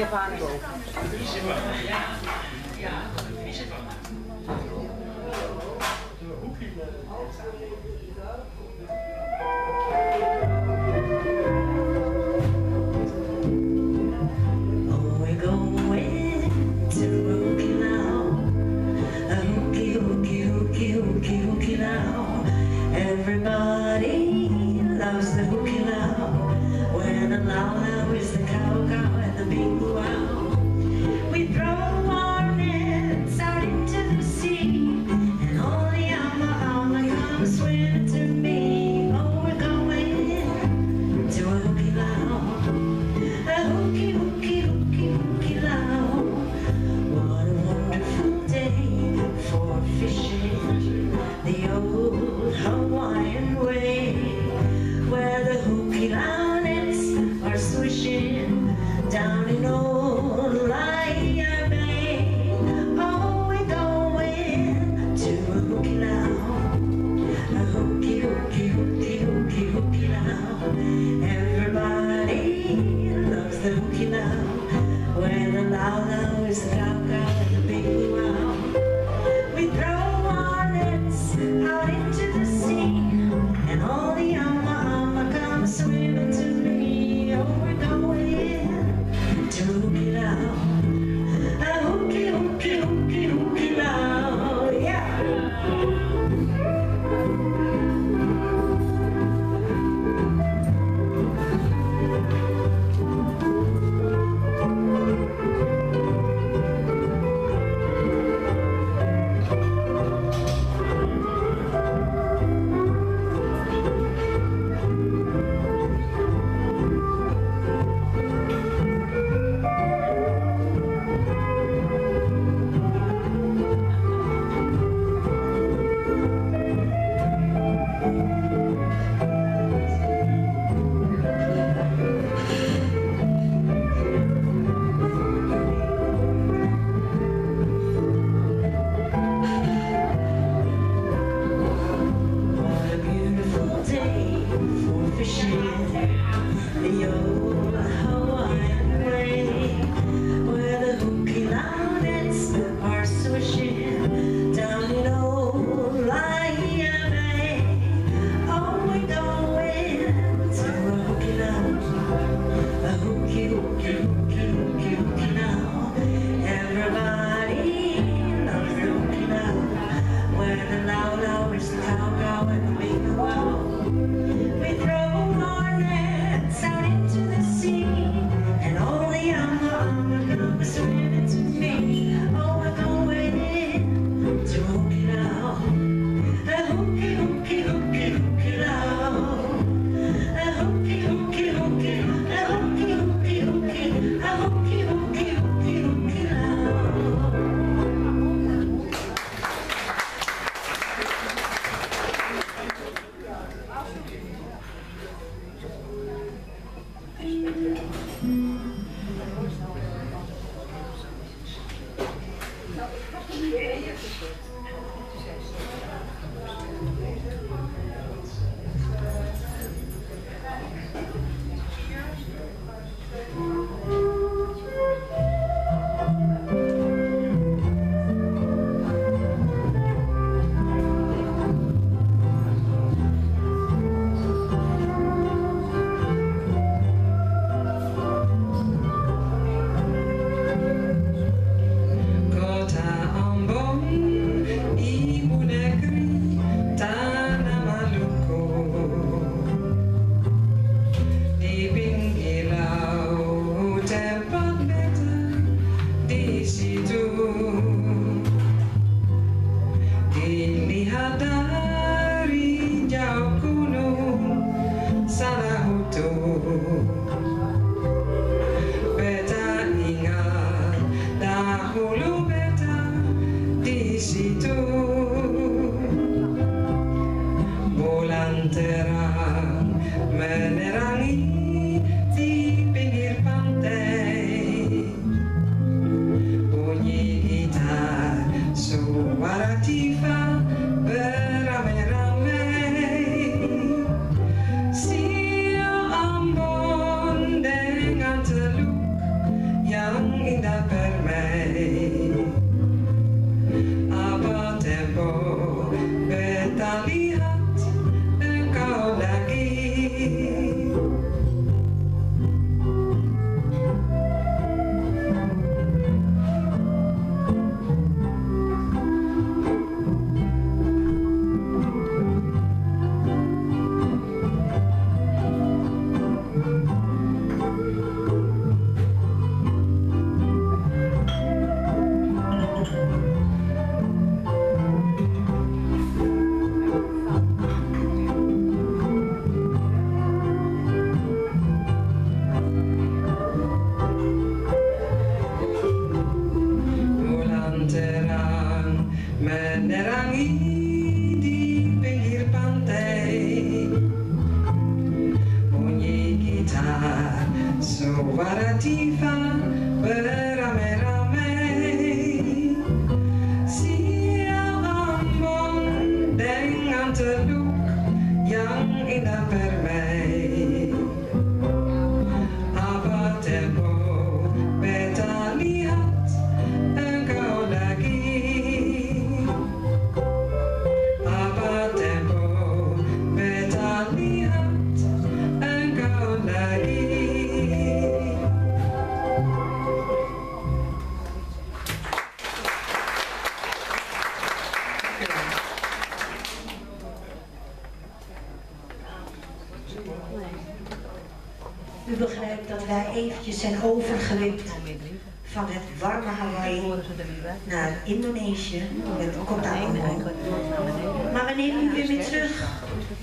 We In me how down zijn overgewipt van het warme Hawaii naar Indonesië. Met Kota Maar we nemen u weer mee terug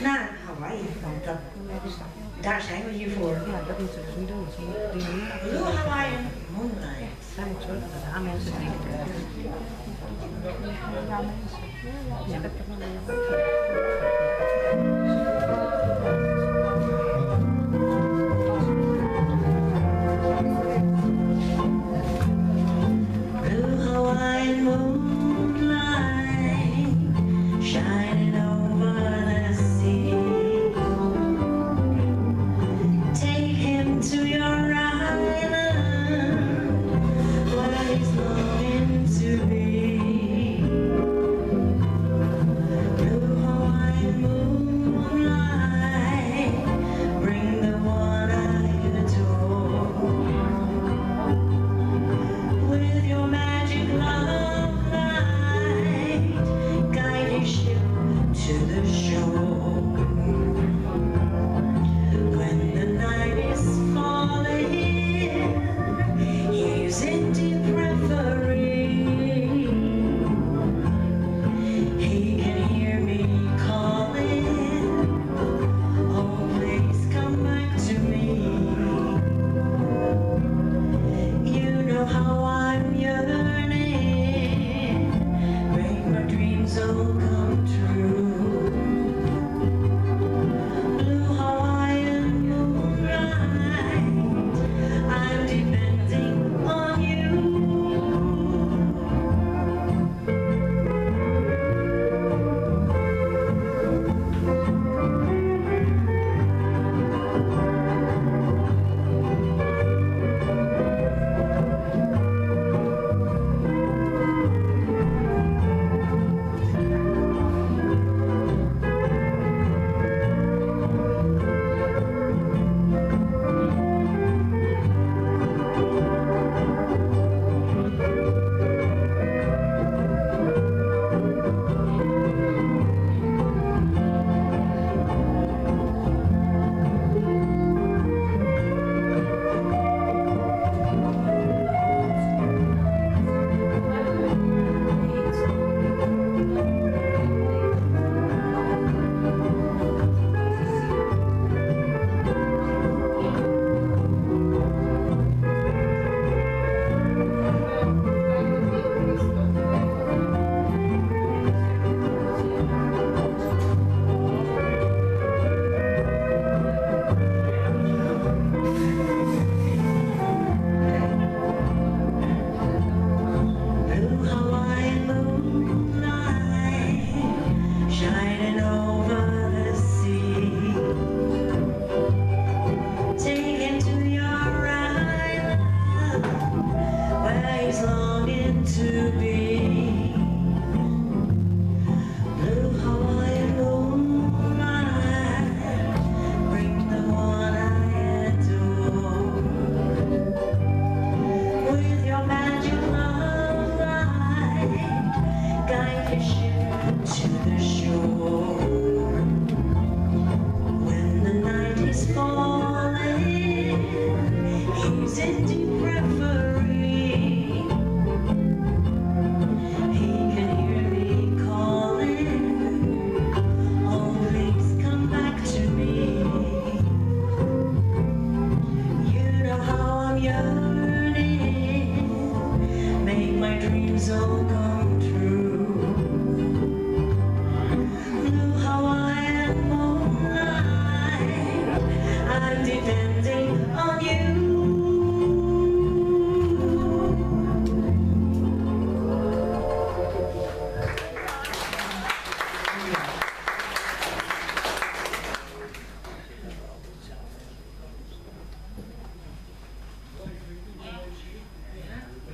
naar Hawaii, want dat, daar zijn we hier voor. Ja, dat moeten we dus niet doen. Blue Hawaiian Moonlight. Daar moeten we aan mensen. Denken. Ja,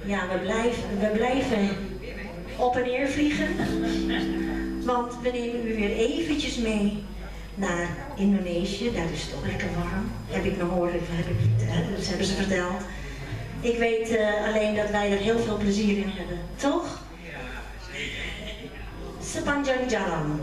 Ja, we blijven, we blijven op en neer vliegen. Want we nemen u weer eventjes mee naar Indonesië. Daar is het toch lekker warm. Heb ik nog horen, heb ik, eh, dat hebben ze verteld. Ik weet eh, alleen dat wij er heel veel plezier in hebben. Toch? Sepanjang Jalan.